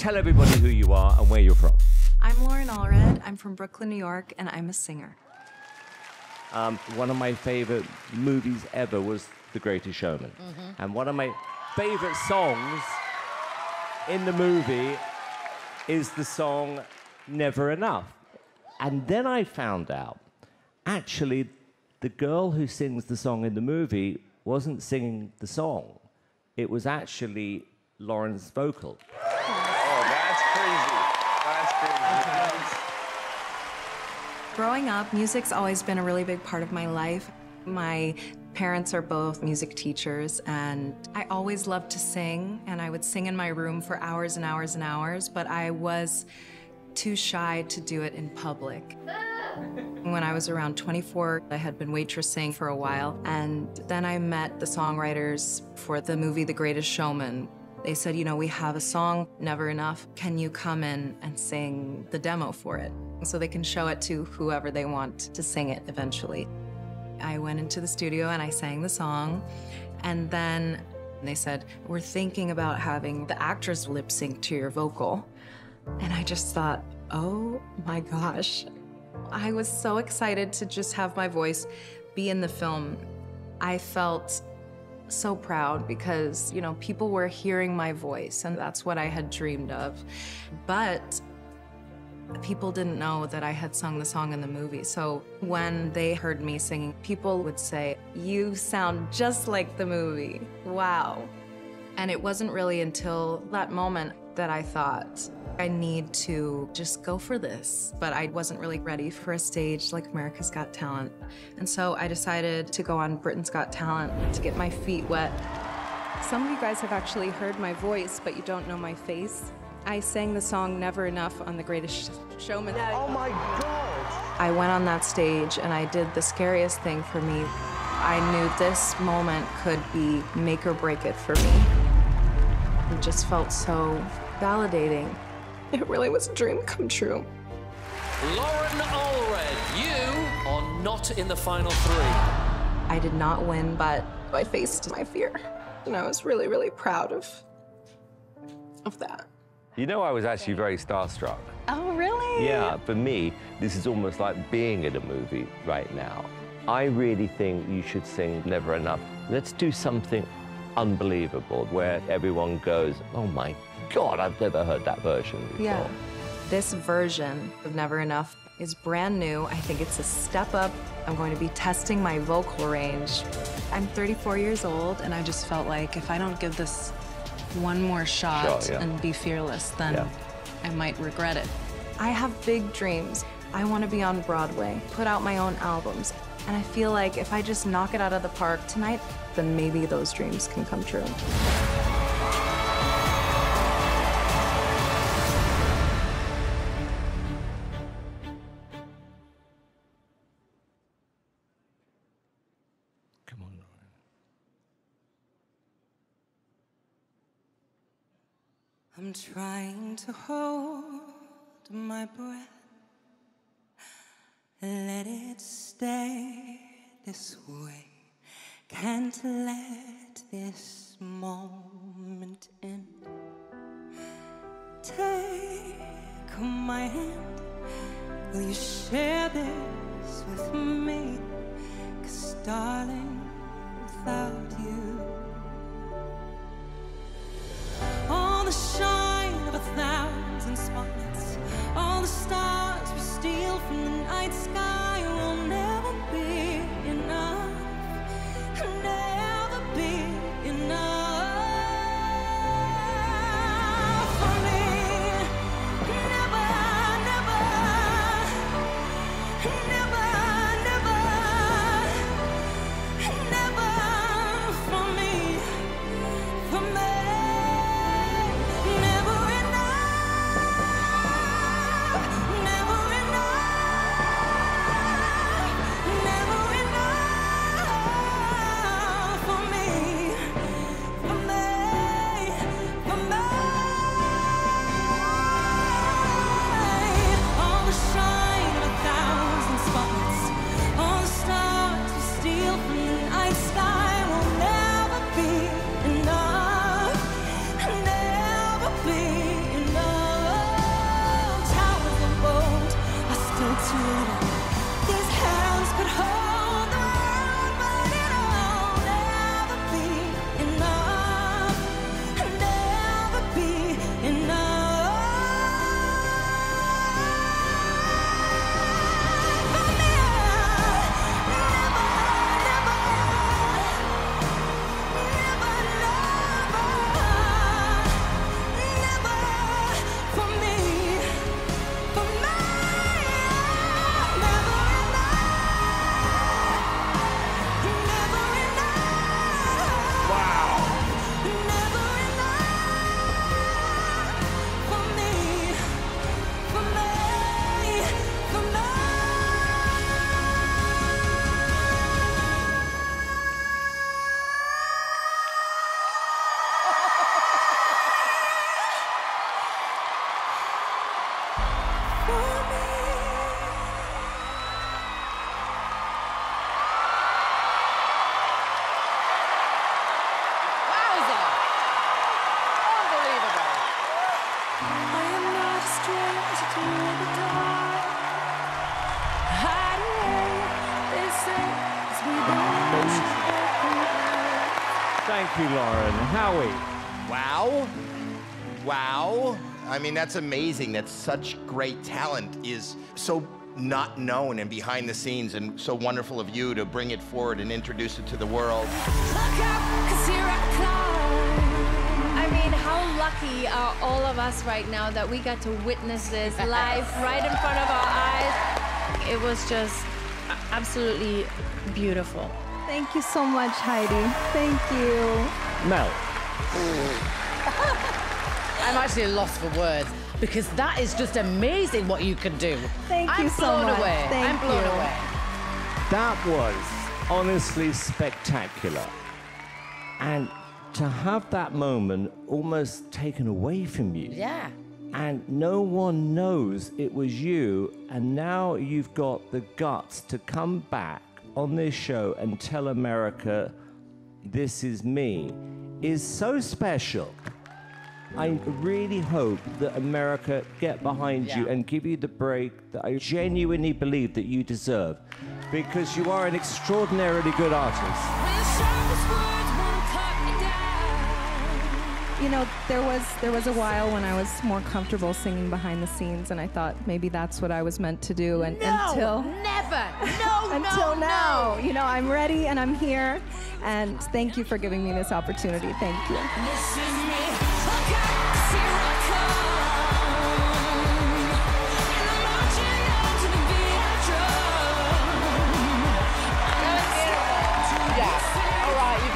tell everybody who you are and where you're from. I'm Loren Allred. I'm from Brooklyn, New York, and I'm a singer. Um, one of my favorite movies ever was The Greatest Showman. And one of my favorite songs in the movie is the song Never Enough. And then I found out actually, the girl who sings the song in the movie wasn't singing the song, it was actually Loren's vocal. Oh, that's crazy. That's crazy. Growing up, music's always been a really big part of my life. My parents are both music teachers, and I always loved to sing, and I would sing in my room for hours and hours and hours, but I was too shy to do it in public. When I was around 24, I had been waitressing for a while, and then I met the songwriters for the movie The Greatest Showman. They said, you know, we have a song, Never Enough. Can you come in and sing the demo for it? So they can show it to whoever they want to sing it eventually. I went into the studio and I sang the song, and then they said, We're thinking about having the actress lip sync to your vocal. And I just thought, oh my gosh. I was so excited to just have my voice be in the film. I felt so proud because, you know, people were hearing my voice, and that's what I had dreamed of. But people didn't know that I had sung the song in the movie. So when they heard me singing, people would say, You sound just like the movie. Wow. And it wasn't really until that moment that I thought, I need to just go for this. But I wasn't really ready for a stage like America's Got Talent. And so I decided to go on Britain's Got Talent to get my feet wet. Some of you guys have actually heard my voice, but you don't know my face. I sang the song Never Enough on The Greatest Showman. Oh my God. I went on that stage and I did the scariest thing for me. I knew this moment could be make or break it for me. It just felt so validating. It really was a dream come true. Loren Allred, you are not in the final three. I did not win, but I faced my fear. And I was really, really proud of, of that. You know, I was actually very starstruck. Oh, really? Yeah, for me, this is almost like being in a movie right now. I really think you should sing Never Enough. Let's do something unbelievable where everyone goes, oh my God, I've never heard that version before. Yeah. This version of Never Enough is brand new. I think it's a step up. I'm going to be testing my vocal range. I'm 34 years old, and I just felt like if I don't give this one more shot yeah. and be fearless, then Yeah. I might regret it. I have big dreams. I want to be on Broadway, put out my own albums. And I feel like if I just knock it out of the park tonight, then maybe those dreams can come true. I'm trying to hold my breath. Let it stay this way. Can't let this moment end. Take my hand. Will you share this with me? Cause, darling, without you. heart. Mean, that's amazing that such great talent is so not known and behind the scenes, and so wonderful of you to bring it forward and introduce it to the world. Look out, 'cause here I come. I mean, how lucky are all of us right now that we got to witness this live right in front of our eyes? It was just absolutely beautiful. Thank you so much, Heidi. Thank you. Mel. I'm actually lost for words because that is just amazing what you can do. Thank I'm you so blown much. away. Thank I'm blown you. away. That was honestly spectacular. And to have that moment almost taken away from you. Yeah. And no one knows it was you, and now you've got the guts to come back on this show and tell America this is me is so special. I really hope that America get behind you and give you the break that I genuinely believe that you deserve because you are an extraordinarily good artist. When the sharpest words wanna cut me down. You know, there was there was a while when I was more comfortable singing behind the scenes, and I thought maybe that's what I was meant to do. And No, until never. No, until no, now, no. you know, I'm ready and I'm here. And thank you for giving me this opportunity. Thank you.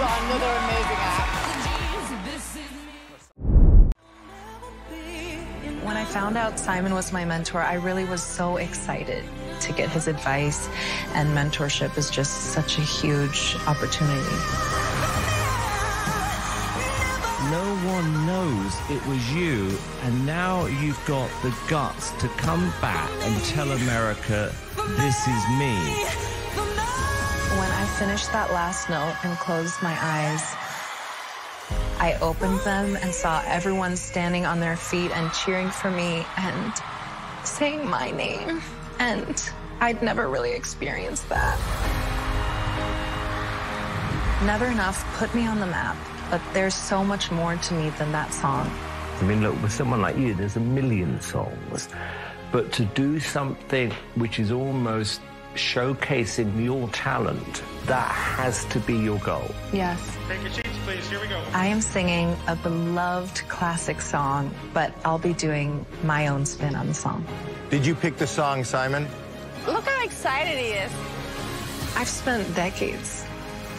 All right, got another amazing act. This is me. When I found out Simon was my mentor, I really was so excited to get his advice, and mentorship is just such a huge opportunity. No one knows it was you, and now you've got the guts to come back and tell America this is me. Finished that last note and closed my eyes, I opened them and saw everyone standing on their feet and cheering for me and saying my name. And I'd never really experienced that. Never Enough put me on the map, but there's so much more to me than that song. I mean, look, with someone like you, there's a million songs. But to do something which is almost showcasing your talent, that has to be your goal. Yes. Take your seats, please. Here we go. I am singing a beloved classic song, but I'll be doing my own spin on the song. Did you pick the song, Simon? Look how excited he is. I've spent decades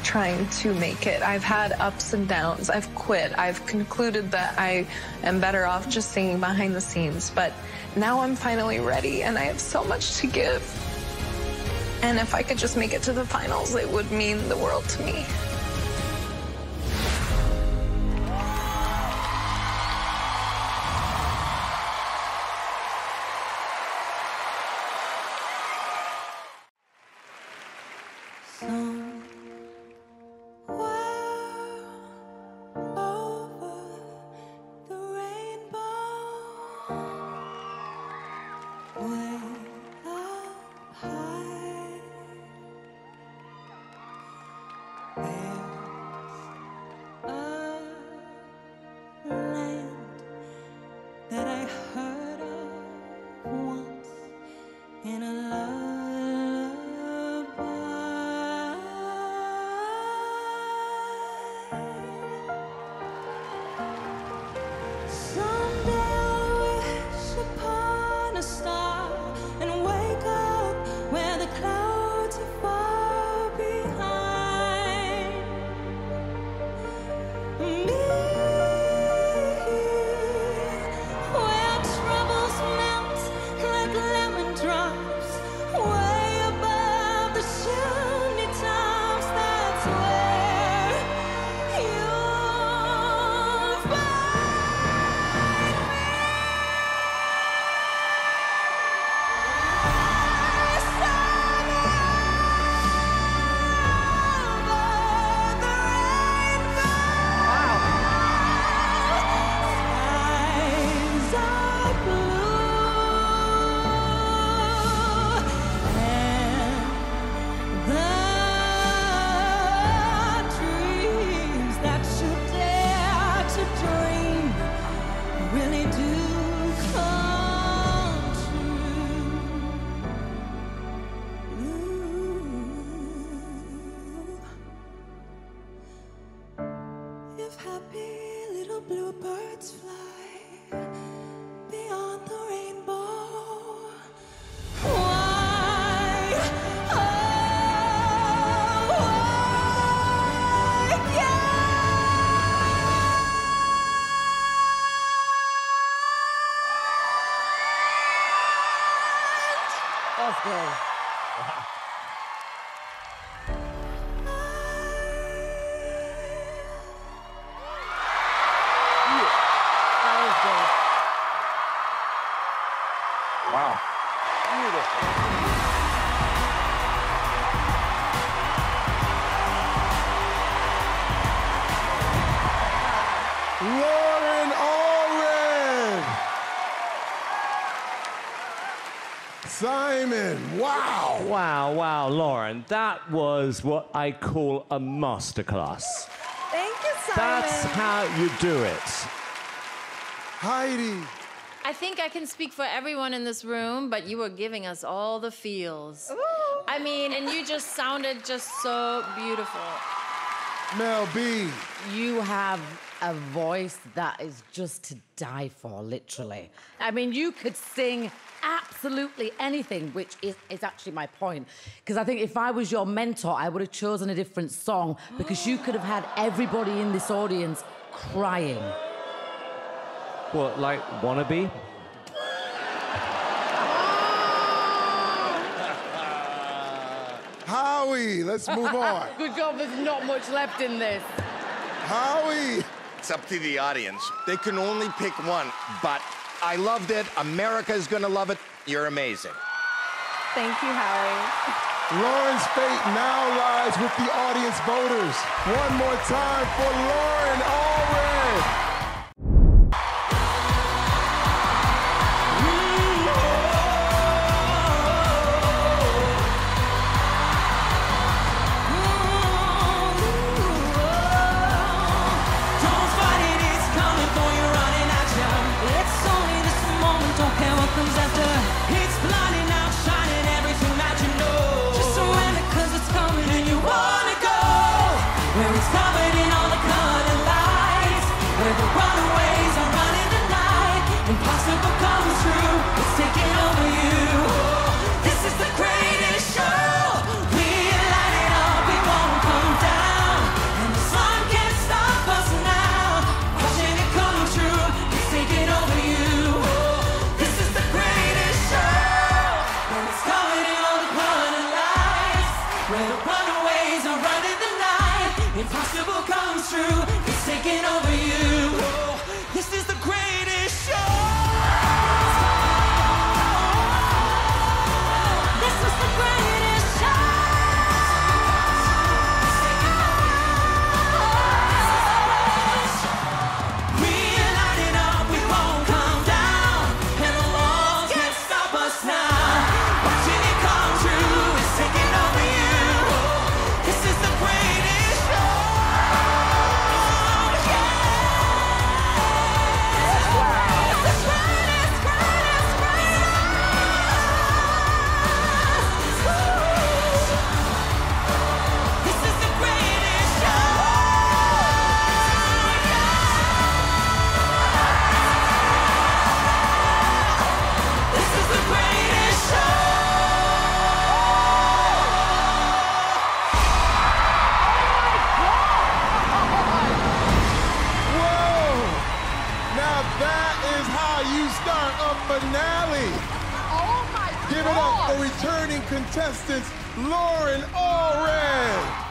trying to make it. I've had ups and downs. I've quit. I've concluded that I am better off just singing behind the scenes. But now I'm finally ready and I have so much to give. And if I could just make it to the finals, it would mean the world to me. of happy little bluebirds fly. That was what I call a masterclass. Thank you, Simon. That's how you do it. Heidi. I think I can speak for everyone in this room, but you were giving us all the feels. I mean, and you just sounded just so beautiful. Mel B. You have a voice that is just to die for, literally. I mean, you could sing absolutely anything, which is, is actually my point. Because I think if I was your mentor, I would have chosen a different song because you could have had everybody in this audience crying. What, like wannabe? Howie, let's move on. Good job, there's not much left in this. Howie. It's up to the audience. They can only pick one, but I loved it. America is gonna love it. You're amazing. Thank you, Howie. Loren's fate now lies with the audience voters. One more time for Loren oh, Impossible that is how you start a finale. Oh my Give it up for returning contestants Loren Allred.